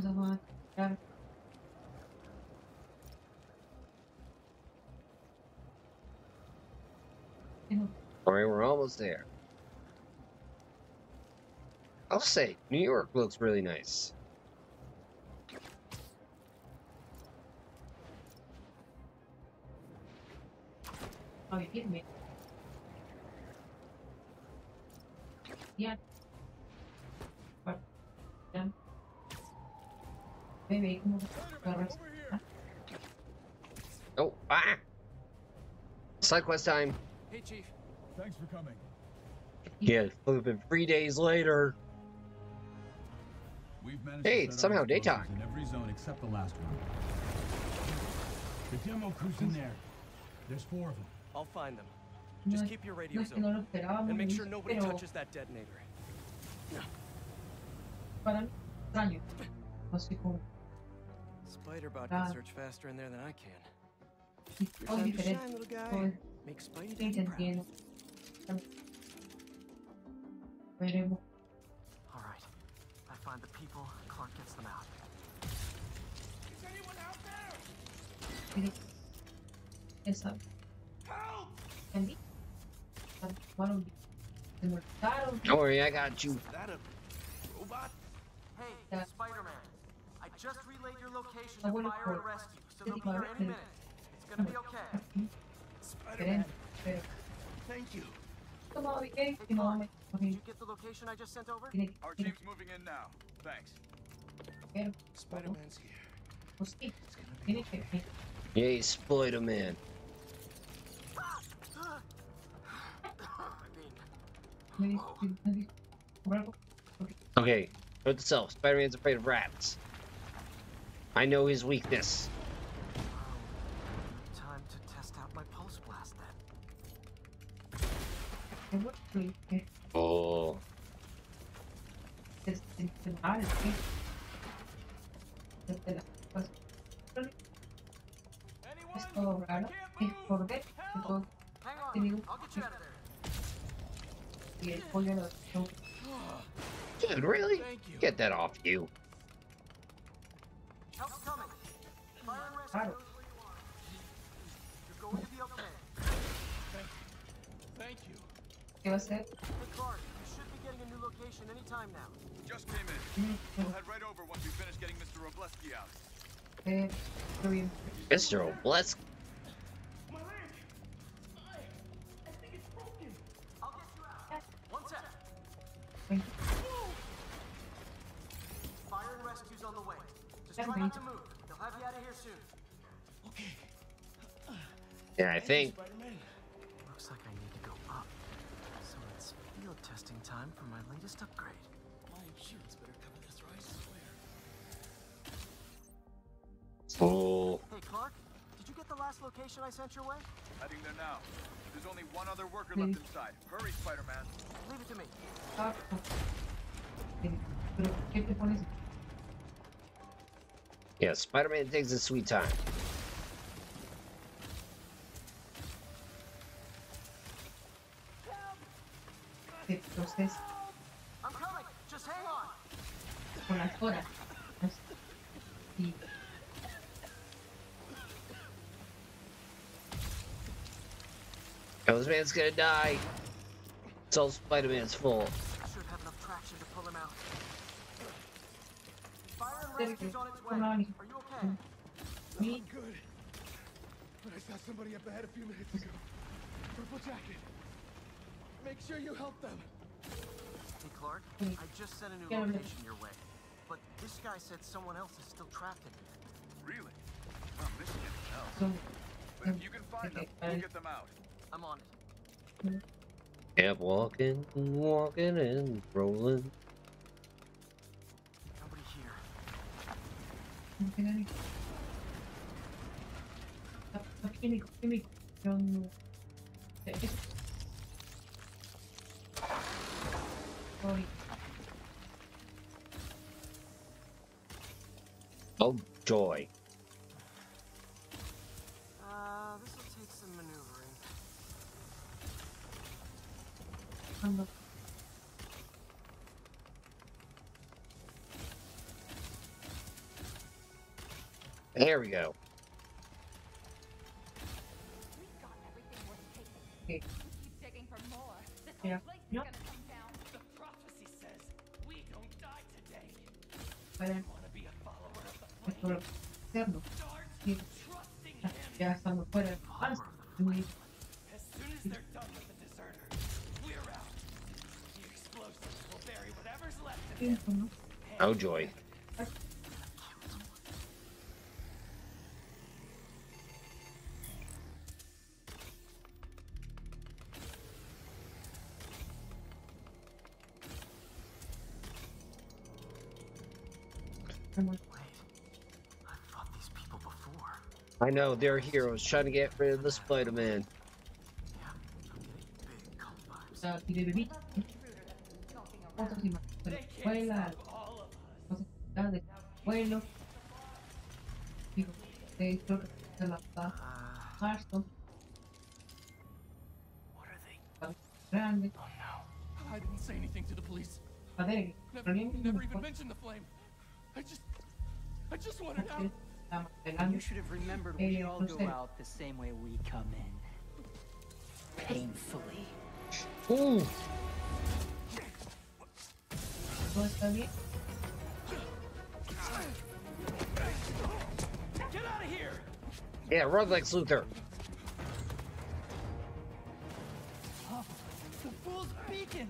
Cosas van a tirar. Alright, we're almost there. I'll say, New York looks really nice. a vivirme. Ya. Bueno, Bebé, como agarras. Oh, ah! Side quest time. Hey, Chief. Thanks for coming. Yeah, flipping three days later. We've managed Hey, it's somehow daytime. in every zone except the last one. The demo crew's in there. There's four of them. I'll find them. Just keep your radios es que no open. And make sure nobody touches that detonator. para mí es extraño. No sé cómo. Spiderbot Ah. can search faster in there than I can. Sí, Your todo time to diferente. shine, little guy. Todo Make Spidey sí, proud. entiendo. All right. I find the people. Clark gets them out. Is anyone Sí. Esa. Entendí. Bueno, se me olvidaron. Don't worry, I got you. Hey, Yeah. Spider-Man. I just relayed your location I to wanna fire and rescue, so Did they'll you be here call any minute. It's gonna be okay. Esperemos. Pero, Thank you. ¿cómo vi que? Hey, Que no Clark, did you get the location I just sent over? Our tiene chief's moving in now. Thanks. que ver. Spider-Man's here. Pues sí. Tiene que ver. Yay, Spider Man. I mean, Me di- me di- por algo. Okay, note to self Spider Man's afraid of rats. I know his weakness. time to test out my pulse blast then. Tengo que- que- Oh. Dude, really? Thank you. Get that off you. Help's coming. Fire and rescue knows where you are. You're going to be okay. Thank you. ¿Qué va a hacer? Hey Clark, you should be getting a new location anytime now. Just came in. We'll head right over once we finish getting Mr. Robleski out. ver, pero bien. Mr. Oblesk. Here soon. Yeah, I think. Looks like I need to go up. So it's field testing time for my latest upgrade. My insurance better cover this, or I swear. Oh. Hey Clark, did you get the last location I sent your way? Heading there now. There's only one other worker Hmm. left inside. Hurry, Spider-Man. Leave it to me. Yeah, Spider Man takes his sweet time. Entonces, I'm coming. Just hang on. con las horas. Oh, this man's gonna die. It's all Spider Man's fault. I should have enough traction to pull him out. Fire and There we rescue's go. on its way. Come on. Are you okay? me, Good. But I saw somebody up ahead a few minutes ago. Purple jacket. Make sure you help them. Hey Clark, Hmm. I just sent a new Yeah, I'm- location your way. But this guy said someone else is still trapped in here. Really? I'm missing anything else. so, But if you can find them, Okay, we'll get them out. I'm on it. Kept walking, walking, and rolling. No tiene ni- No, no químico, químico. Yo no. Es- Sorry. Oh, joy. Uh, this will take some maneuvering. Be a follower of the esto flame? hacerlo. Start Sí. trusting him. Ya estando fuera. Ah, muy As soon as they're done with the deserters, we're out. The explosives will bury whatever's left of him. tiempo. Oh joy. Como- Wait, I've fought these people before. I know they're heroes trying to get rid of the Spider-Man. Yeah, I'm getting big cult vibes. sea, si de bebé, Intruder that's been stalking otros around. imágenes. They can't Escuela, stop all of us. cosas de vuelo. Digo, de creo se la da what are they? grande, Oh no. I didn't say anything to the police. a ver, Never, never even mentioned the flame. I just, I just wanted out. la más grande. You should have remembered we all go out the same way we come in. Painfully. Ooh, Todo está. Get out of here! yeah, run Lex Luthor. The fool's beacon.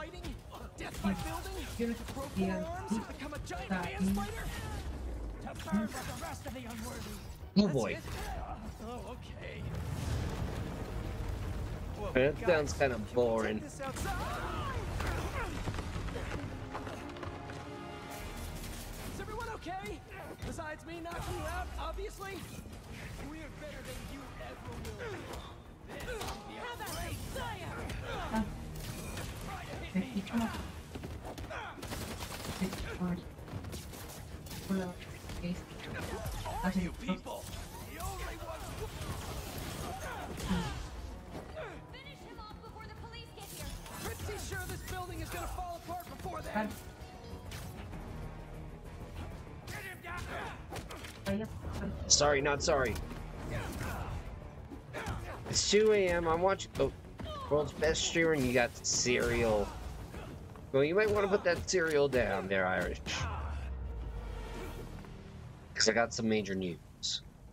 Fighting? Death by building? quiero To grow four arms? Become a giant man spider? To burn like the rest of the unworthy. Oh boy. Oh, okay. Whoa, That guys, sounds kind of boring. take this outside? Is everyone okay? Besides me knocking you out, obviously? We're better than you ever will be. This is the you people? The only ones who Finish him off before the police get here. pretty sure this building is gonna fall apart before Sorry, not sorry. It's 2 a.m. I'm watching the world's best streamer, and you got cereal. Well, you might want to put that cereal down there, Irish. Because I got some major news.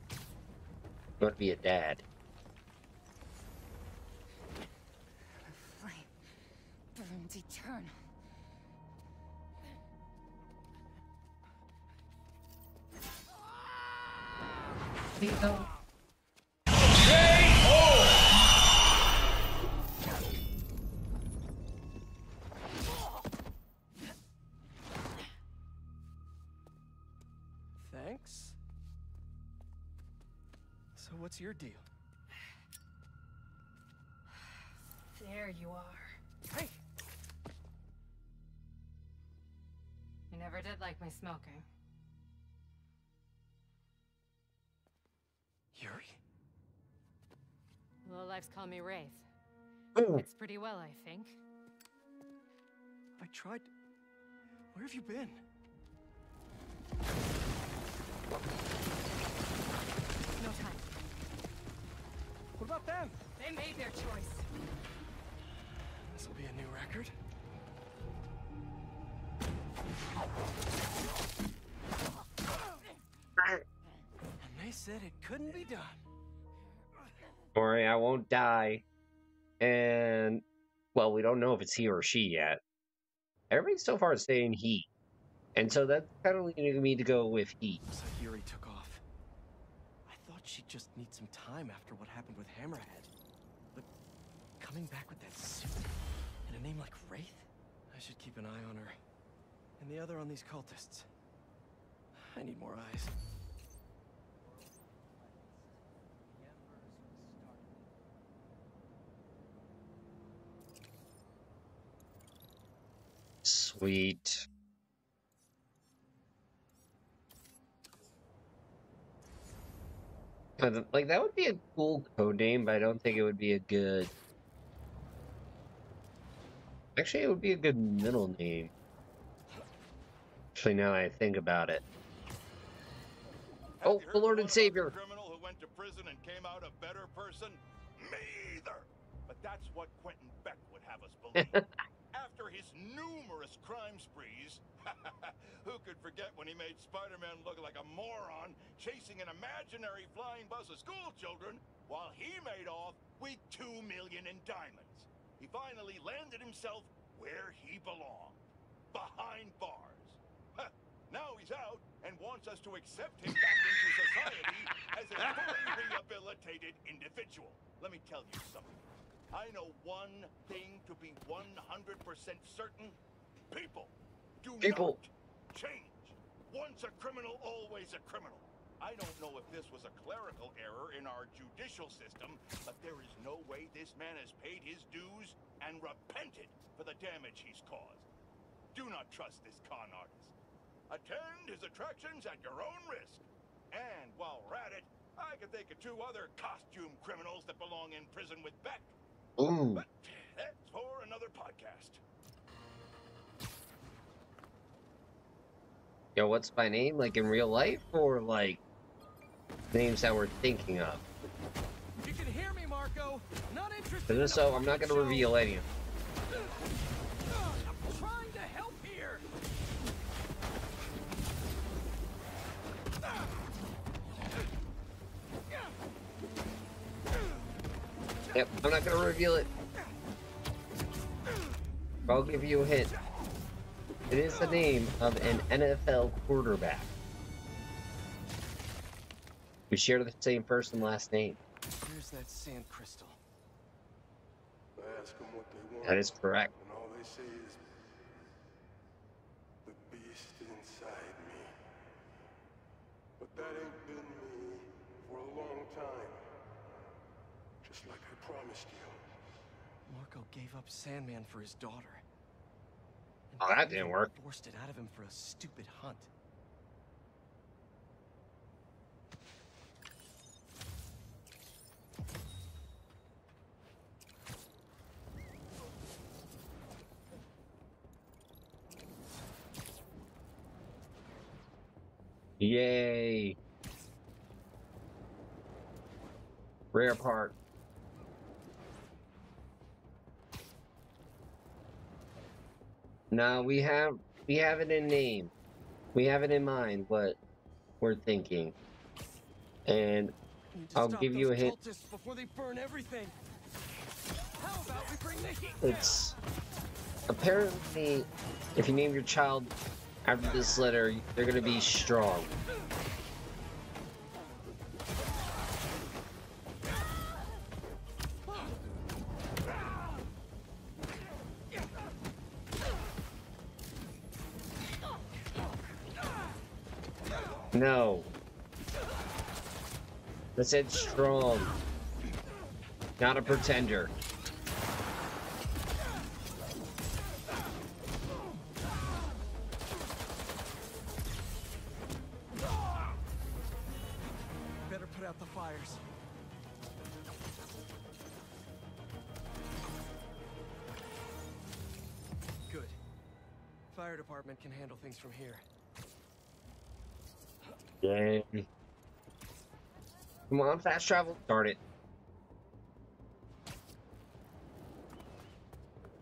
You want to be a dad. Eternal. What's your deal? There you are. Hey, You never did like my smoking. Yuri? Lowlifes call me Wraith. It's pretty well, I think. I tried. Where have you been? No time. What about them? They made their choice. This will be a new record. And they said it couldn't be done. don't worry, I won't die. And, well, we don't know if it's he or she yet. Everybody so far is saying he. And so that's kind of leading me to go with he. Looks like Yuri took she'd just needs some time after what happened with Hammerhead. But coming back with that suit and a name like Wraith? I should keep an eye on her. And the other on these cultists. I need more eyes. Sweet. Like that would be a cool code name, but I don't think it would be a good. Actually, it would be a good middle name. Actually, now that I think about it. Oh, the Lord and Savior. criminal who went to prison and came out a better person? Me either. But that's what Quentin Beck would have us believe. After his numerous crime sprees, who could forget when he made Spider-Man look like a moron chasing an imaginary flying bus of school children while he made off with two million in diamonds? He finally landed himself where he belonged, behind bars. Now he's out and wants us to accept him back into society as a fully rehabilitated individual. Let me tell you something. I know one thing to be 100% certain. People do People. not change. Once a criminal, always a criminal. I don't know if this was a clerical error in our judicial system, but there is no way this man has paid his dues and repented for the damage he's caused. Do not trust this con artist. Attend his attractions at your own risk. And while we're at it, I can think of two other costume criminals that belong in prison with Beck. Ooh. But that's for another podcast. Yo, what's my name? Like in real life, or like names that we're thinking of? You can hear me, Marco. Not interested. In so I'm not gonna show. reveal any of I'm trying to help here. Yep, I'm not gonna reveal it. I'll give you a hint. It is the name of an NFL quarterback. We share the same first and last name. Here's that sand crystal. Ask them what they want. That is correct. And all they say is, the beast inside me. But that ain't been me for a long time. Just like I promised you. Marco gave up Sandman for his daughter. And Oh, that didn't work. Forced it out of him for a stupid hunt. Yay! Rare part. No, we have we have it in name. We have it in mind what we're thinking. And I'll give you a hint. before they burn everything. How about we bring the heat It's apparently if you name your child after this letter, they're gonna be strong. No. I said strong. Not a pretender. Better put out the fires. Good. Fire department can handle things from here. Yay. Come on, fast travel. Darn it.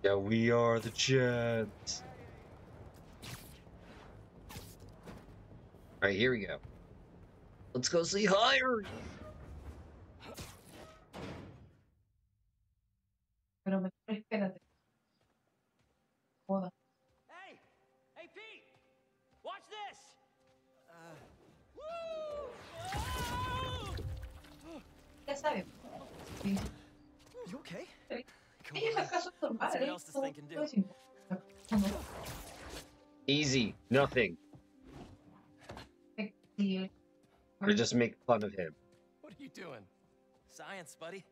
Yeah, we are the Jets. Alright, here we go. Let's go see higher. Pero mejor espérate. Joda. Hey! Hey, Pete! Watch this! Ya sabes. Sí. You okay? Sí. Come Ellos on. acaso son Let's see what padres. else this todo- thing can do. todo es importante. No, no. Easy. Nothing. Sí, We just make fun of him. What are you doing? Science, buddy.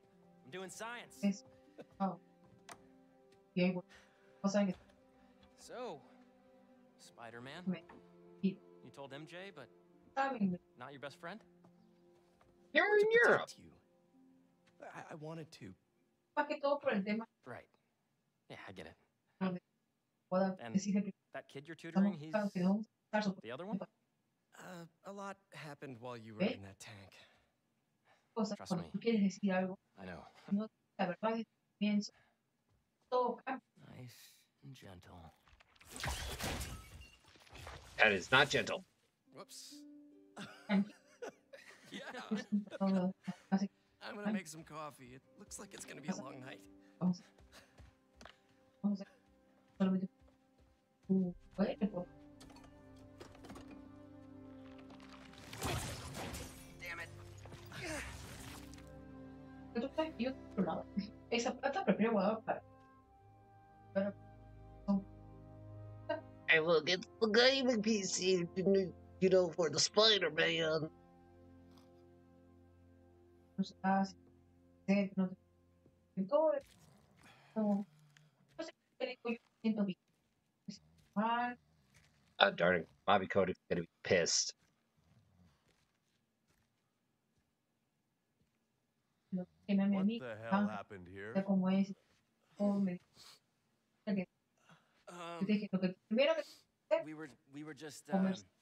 I'm doing science. oh. Y ahí, bueno, o sea que So, Spider-Man. You told MJ, but saben, not your best friend? You're in Europe. protect you. I, I wanted to. Más que todo por el tema Right. Yeah, I get it. And- That kid you're tutoring, he's claro que no vamos a estar the other one? Uh, a lot happened while you were ¿Eh? in that tank. Trust me. tú quieres decir algo, I know. la verdad es que pienso todo cambia. Nice and gentle. That is not gentle. Whoops. And- yeah. I'm gonna make some coffee. It looks like it's gonna be a long night. vamos a vamos a solamente tú puedes pues, Damn it. que tú sabes que yo tengo otro lado. esa plata prefiero guardar para pero Hey, look, it's the gaming PC, you know, for the Spider-Man. no sé ah, sí, sé que no te en todo no no sé qué digo yo siento bien Es mal Oh, darn it. Bobby Cody's gonna be pissed. lo que me What the hell happened here? sé cómo es todo me que yo Um, te dije lo que primero que We were we were just um, es- pero que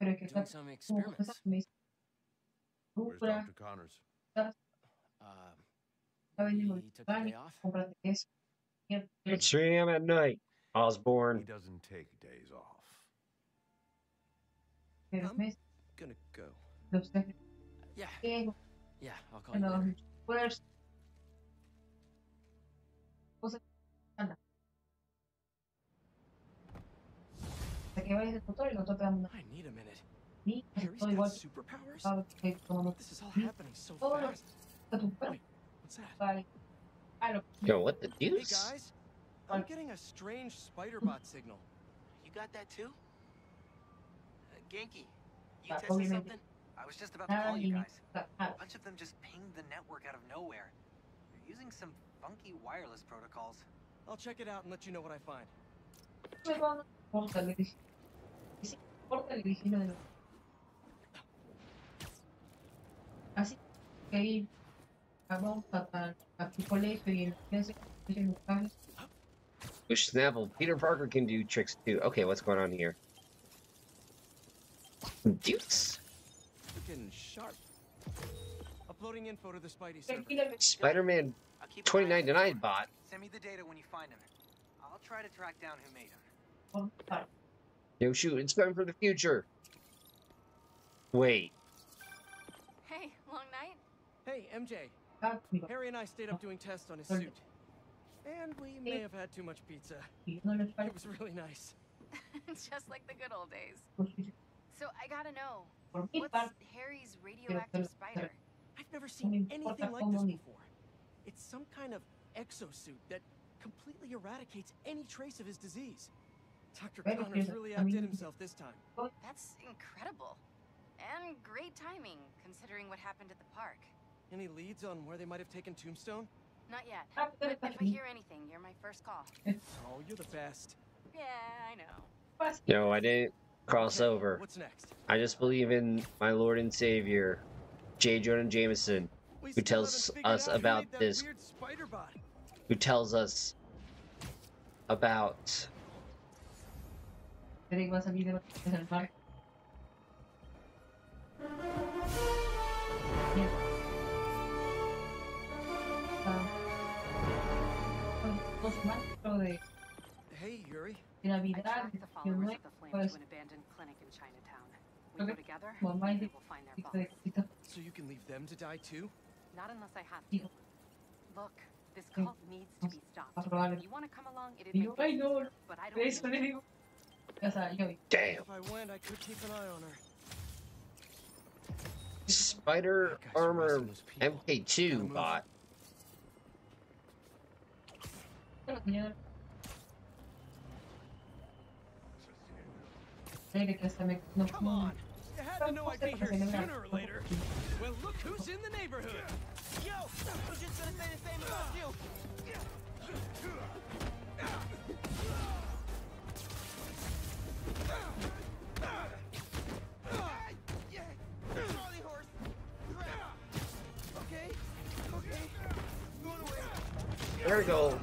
doing está some experiments. cosas que me dice Where's Dr. Connors? Está vendiendo um, he took the day off. cómprate eso mierda, It's 3 a.m. at night. He Osborn. doesn't take days off. pero me gonna go. Yeah, eh, yeah. I'll call you cuando later. fuerzas cosas anda hasta que vayas al doctor y el doctor te da una I need a minute. ni Harry's todo got igual superpowers? sabes que cuando This is all happening so todo fast. que tu cuerpo Wait, what's that? vale ah lo Yo, what the Hey deuce? guys, I'm getting a strange spider bot signal. You got that too? Uh, Ganke, you Uh, tested something? I was just about to nada call you guys. A bunch of them just pinged the network out of nowhere. They're using some funky wireless protocols. I'll check it out and let you know what I find. me van corta le dije y sí corta le dije de así que ahí vamos hasta a tu colegio y empieza a ir buscar Wish Snapple. Peter Parker can do tricks too. Okay, what's going on here? Deuce. Looking sharp. Uploading info to the Spidey server. Spider-Man I'll keep an eye out for 2099 bot. Send me the data when you find them. I'll try to track down who made them. cortar Yo, shoot, it's coming for the future. Wait. Hey, long night? Hey, MJ. Harry and I stayed up doing tests on his suit. And we may have had too much pizza. y no les It was really nice. Just like the good old days. So I gotta know, what's Harry's radioactive spider? I've never seen anything like this before. It's some kind of exosuit that completely eradicates any trace of his disease. Dr. Connors really outdid himself this time. That's incredible. And great timing, considering what happened at the park. Any leads on where they might have taken Tombstone? Not yet. But if I hear anything, you're my first call. Oh, you're the best. Yeah, I know. fácil No, I didn't cross Okay, over. What's next? I just believe in my Lord and Savior, J. Jonah Jameson, We Who tells us about this- weird spider bot. who tells us about son dos semanas creo de Hey, Yuri. I de Navidad, tracked de the Año followers Nuevo, of the flame pues to an abandoned clinic in Chinatown. We Okay. go together, mamá y and de we'll find their tipo de boss. cositas So you can leave them to die too? Not unless I have to. Look, this cult needs to be stopped. a probar If you want to come along, it'd y make yo, ay me no, but I de don't eso need le to. digo o sea, yo damn If I went, I could keep an eye on her. Spider Armor arresting those people. Gotta MK2 bot. Pero señor. Mire que hasta no Come on! You had to know I'd be here sooner or later. Well, look who's in the neighborhood! Yo, I was just gonna say the same about you. There we go.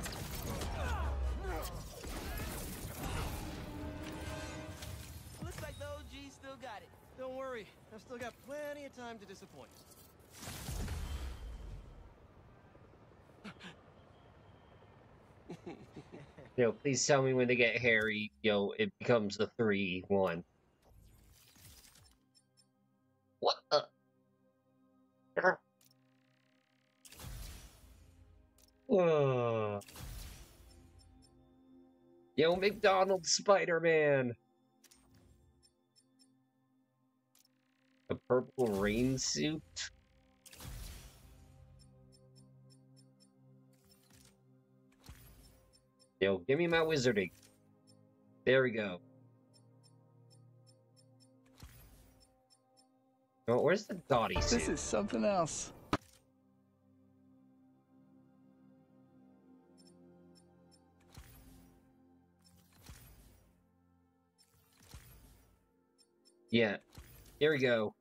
Looks like the OG still got it. Don't worry, I've still got plenty of time to disappoint. You know, please tell me when they get Harry, you know, it becomes the 3 Yo, McDonald's Spider Man! A purple rain suit? Yo, give me my wizarding. There we go. Oh, where's the gaudy suit? This is something else. Yeah. Here we go.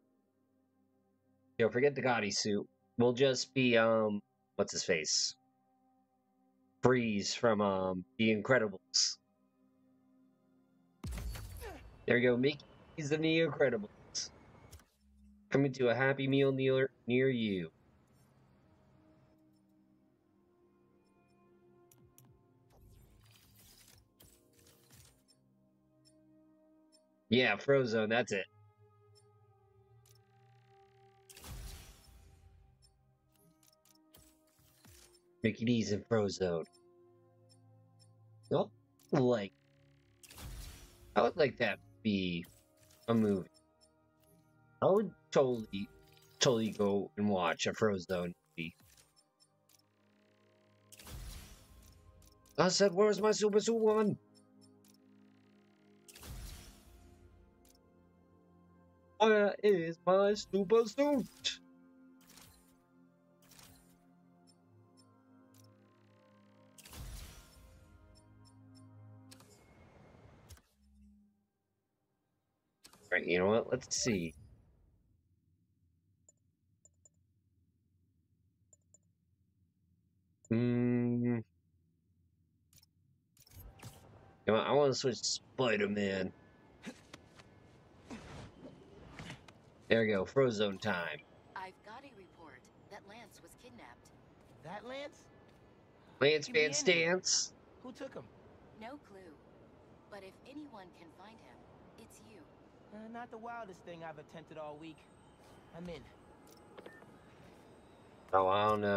Yo, forget the gaudy suit. We'll just be, um, what's his face? Freeze from, um, The Incredibles. There we go. Mickey's the The Incredibles. Coming to a Happy Meal near, near you. Yeah, Frozone, that's it. Mickey D's in Frozone. Oh, like, I would like that be a movie. I would totally, totally go and watch a Frozone movie. I said, where's my Super Suit one? Where is my super suit? Right, you know what? Let's see. Hmm. You know? I want to switch Spider-Man. There we go, Frozone time. I've got a report that Lance was kidnapped. That Lance? Lance Give Van. Stance. Who took him? No clue. But if anyone can find him, it's you. Uh, not the wildest thing I've attempted all week. I'm in. Oh, I don't know.